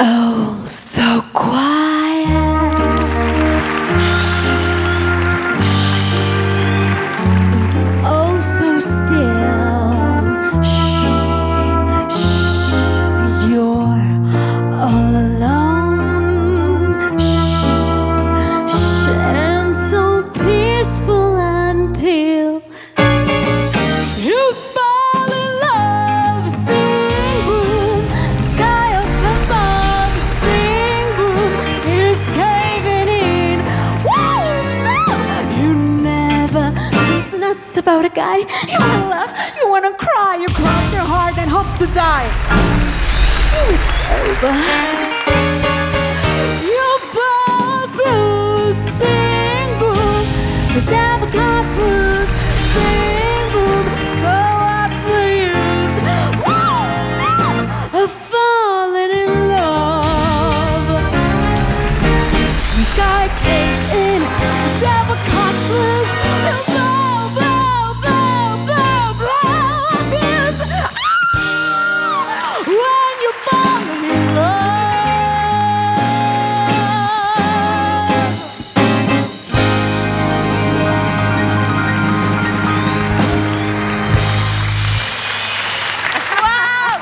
Oh, so quiet. About a guy. You wanna laugh, you wanna cry, you cross your heart and hope to die. It's over. Your ball blues sing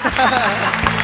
Thank you.